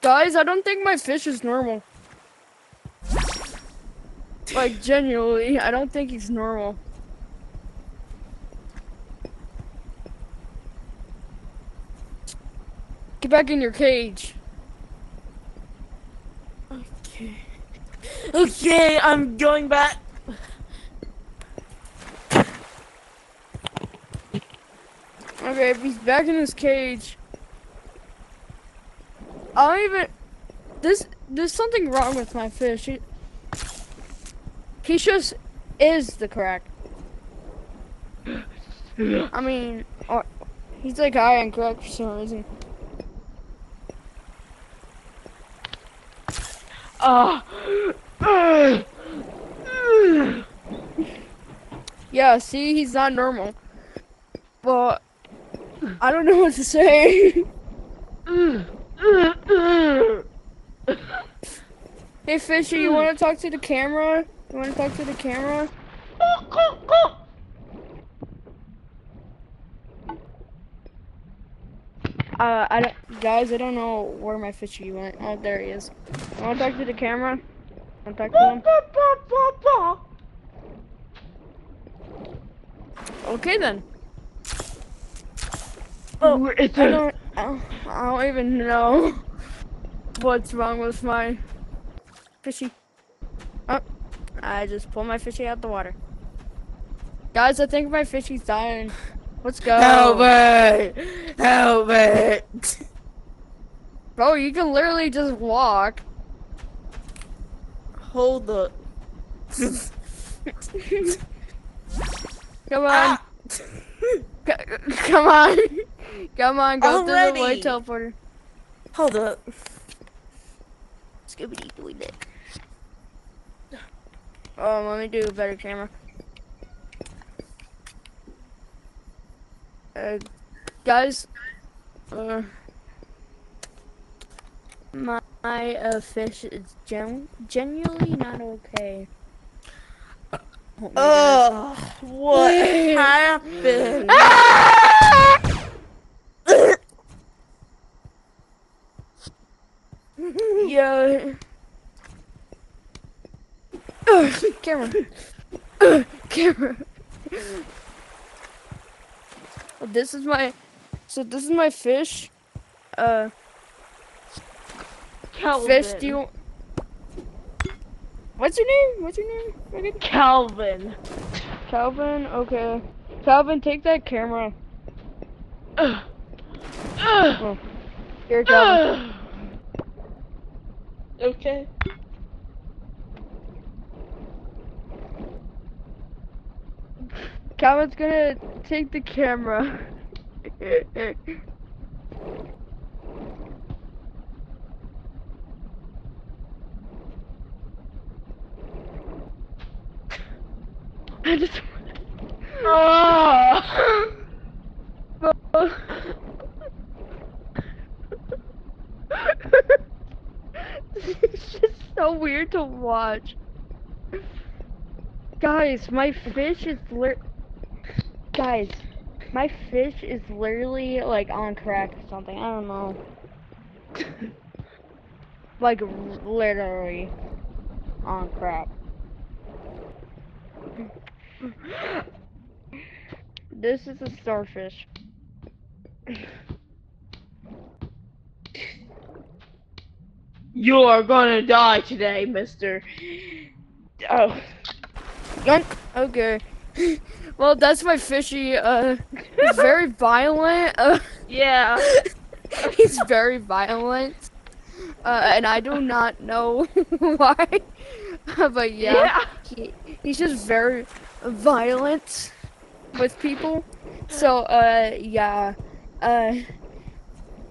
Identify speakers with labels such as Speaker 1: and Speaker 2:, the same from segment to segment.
Speaker 1: Guys, I don't think my fish is normal. Like, genuinely, I don't think he's normal. Get back in your cage.
Speaker 2: Okay. Okay, I'm going back.
Speaker 1: If he's back in his cage. I don't even. This there's something wrong with my fish. He, just is the crack. I mean, or he's like high on crack for some reason.
Speaker 2: Ah.
Speaker 1: Yeah, see, he's not normal. But I don't know what to say. hey, Fisher, you want to talk to the camera? You want to talk to the camera? Uh, I don't, guys, I don't know where my fishy went. Oh, there he is. I want to talk to the camera. Want to talk to him? Okay then. Oh, I
Speaker 2: it?
Speaker 1: don't, I don't, even know what's wrong with my fishy. Oh, I just pulled my fishy out the water. Guys, I think my fishy's dying. Let's go.
Speaker 2: Help me! Help me!
Speaker 1: Bro, you can literally just walk.
Speaker 2: Hold up.
Speaker 1: Come on.
Speaker 2: Ah!
Speaker 1: Come on. Come on, go through the
Speaker 2: Already.
Speaker 1: white teleporter.
Speaker 2: Hold up.
Speaker 1: Scooby Doo it. Oh, let me do a better camera. Uh, guys, uh, my uh, fish is gen- genuinely not okay. Oh, my
Speaker 2: what happened?
Speaker 1: Yeah. Ugh, camera. Ugh, camera. This is my. So this is my fish. Uh, fish. Do you? What's your name? What's your name? again?
Speaker 2: Calvin.
Speaker 1: Calvin. Okay. Calvin, take that camera.
Speaker 2: Ugh. Ugh.
Speaker 1: Oh. Here, Calvin.
Speaker 2: Ugh. Okay.
Speaker 1: Calvin's gonna take the camera. I just.
Speaker 2: Oh.
Speaker 1: it's just so weird to watch. Guys, my fish is lit. Guys, my fish is literally like on crack or something. I don't know. like literally on crack. This is a starfish.
Speaker 2: You are gonna die today, mister. Oh.
Speaker 1: Okay. well, that's my fishy. Uh, he's very violent. Uh,
Speaker 2: Yeah.
Speaker 1: he's very violent. Uh, and I do not know why. but yeah,
Speaker 2: Yeah.
Speaker 1: He, he's just very violent with people. So, uh, yeah. Uh,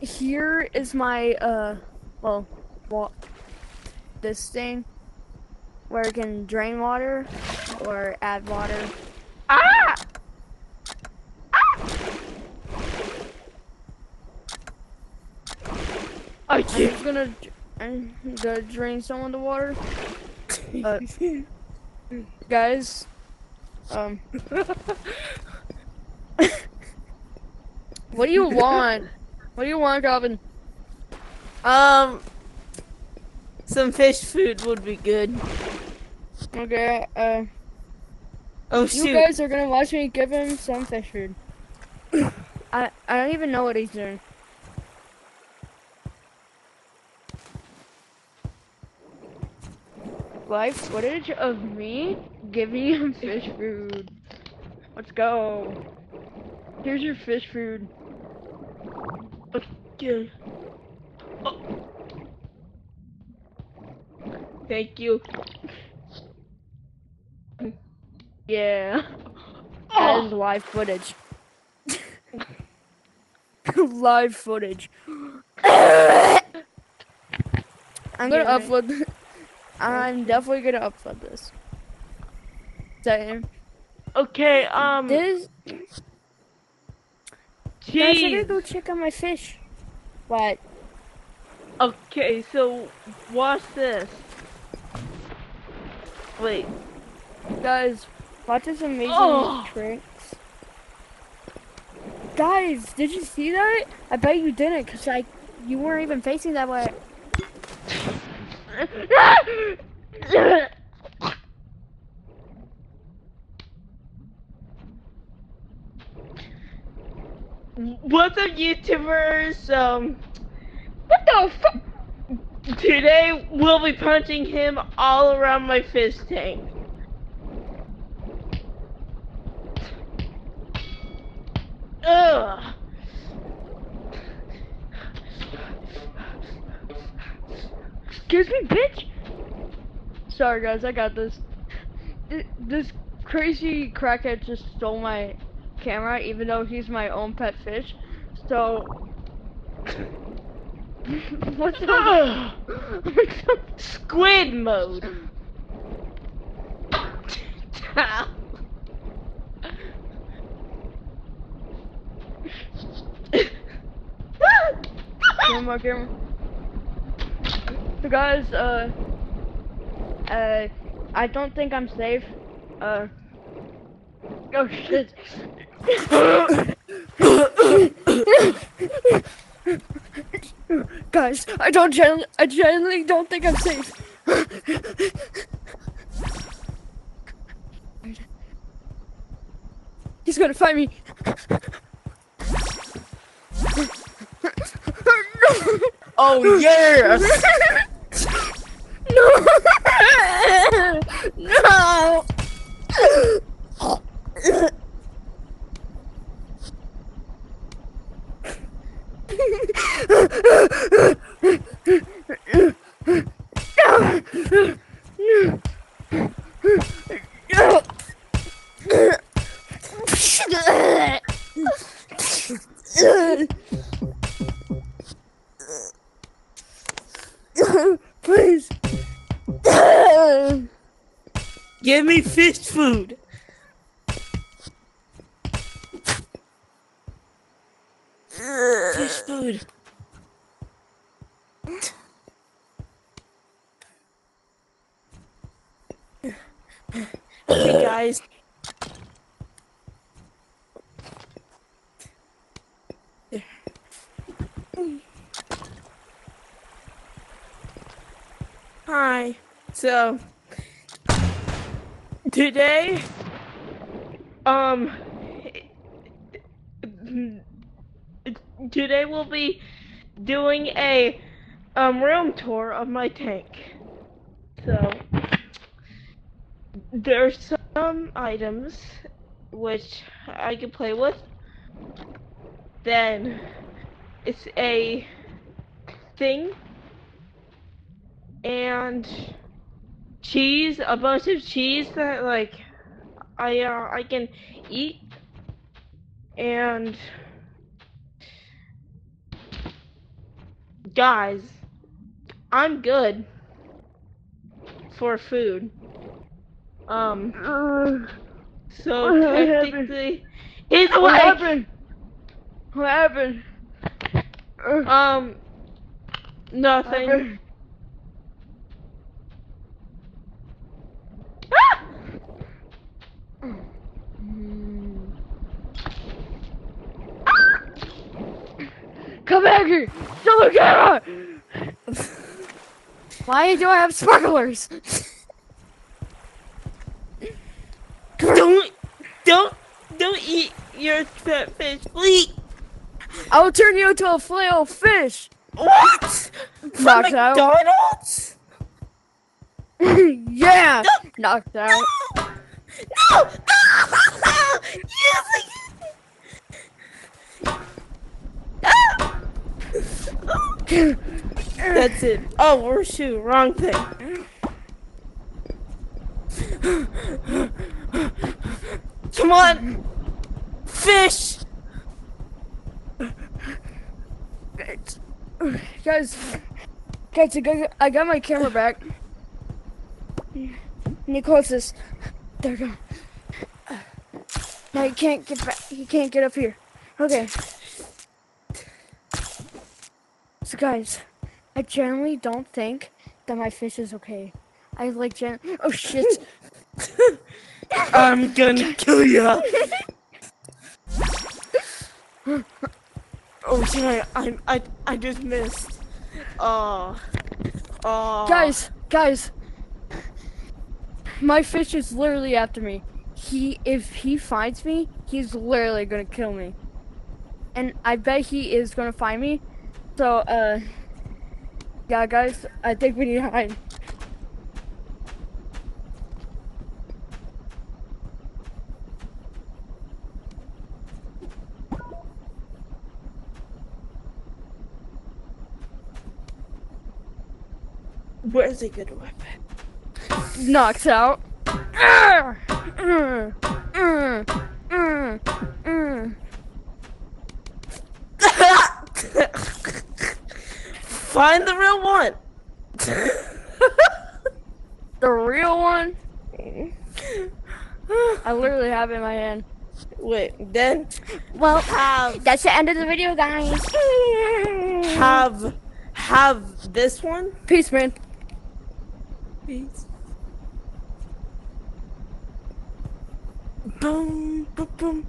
Speaker 1: here is my, uh, well, what, this thing where it can drain water or add water.
Speaker 2: Ah! I
Speaker 1: I'm
Speaker 2: can't.
Speaker 1: just gonna, I'm gonna drain some of the water. Uh, guys, um, What do you want? what do you want, Calvin?
Speaker 3: Um, some fish food would be good.
Speaker 1: Okay, uh,
Speaker 3: Oh
Speaker 1: you guys are gonna watch me give him some fish food. I I don't even know what he's doing. Live footage of me giving him fish food. Let's go. Here's your fish food.
Speaker 2: Yeah. Oh. Thank you.
Speaker 1: Yeah. That is
Speaker 2: Oh,
Speaker 1: live footage. live footage. I'm gonna
Speaker 2: Yeah.
Speaker 1: upload. I'm definitely gonna upload this. So,
Speaker 2: okay. Um.
Speaker 1: this. Guys, I gotta go check on my fish. What?
Speaker 2: Okay. So, what's this? Wait.
Speaker 1: Guys, watch this amazing
Speaker 2: Oh.
Speaker 1: tricks. Guys, did you see that? I bet you didn't, cause like you weren't even facing that way.
Speaker 2: What's up, YouTubers? Um, what the fuck? Today we'll be punching him all around my fish tank. Ugh.
Speaker 1: Excuse me, bitch. Sorry, guys, I got this. This crazy crackhead just stole my camera, even though he's my own pet fish. So, what's up?
Speaker 2: Squid mode.
Speaker 1: camera, camera. So, guys, uh, uh, I don't think I'm safe. Uh, oh shit. Guys, I don't gen- I genuinely don't think I'm safe. He's gonna find me.
Speaker 3: Oh yes!
Speaker 1: no! no! Please.
Speaker 3: Give me fish food. Fish food. Okay, guys. There. Hi. So,
Speaker 2: Today, um, today we'll be doing a um room tour of my tank. So, there's some items which I can play with. Then it's a thing and cheese, a bunch of cheese that like I uh, I can eat and guys, I'm good for food. Um, so
Speaker 1: What happened?
Speaker 2: technically, it's
Speaker 1: What
Speaker 2: like
Speaker 1: happened? What happened?
Speaker 2: um nothing.
Speaker 1: happened?
Speaker 2: Ah!
Speaker 1: Mm. Come back here! Look at her! Why do I have sparklers?
Speaker 2: Don't, don't, don't eat your fat fish, please.
Speaker 1: I will turn you into a filet fish!
Speaker 2: What? From
Speaker 1: Knocked out.
Speaker 2: McDonald's?
Speaker 1: yeah! Knocked out.
Speaker 2: No! No! yes! Ah! That's it. Oh, we're shoot. Wrong thing. Come on! Fish!
Speaker 1: Guys, guys, I got, I got my camera back. Nicholas, is. there go. Now he can't get back. He can't get up here. Okay. So guys, I generally don't think that my fish is okay. I like gen. Oh shit!
Speaker 2: I'm gonna kill ya! oh shit, I, I, I just missed. Oh. Oh.
Speaker 1: guys, guys, my fish is literally after me. He, if he finds me, he's literally gonna kill me. And I bet he is gonna find me. So, uh, yeah, guys, I think we need to hide.
Speaker 2: Where's a good weapon?
Speaker 1: Knocks out.
Speaker 2: Find the real one!
Speaker 1: The real one, I literally have it in my hand.
Speaker 2: Wait, then
Speaker 1: Well,
Speaker 2: have
Speaker 1: that's the end of the video, guys.
Speaker 2: have have this one.
Speaker 1: Peace, man.
Speaker 2: Peace. Boom, boom, boom.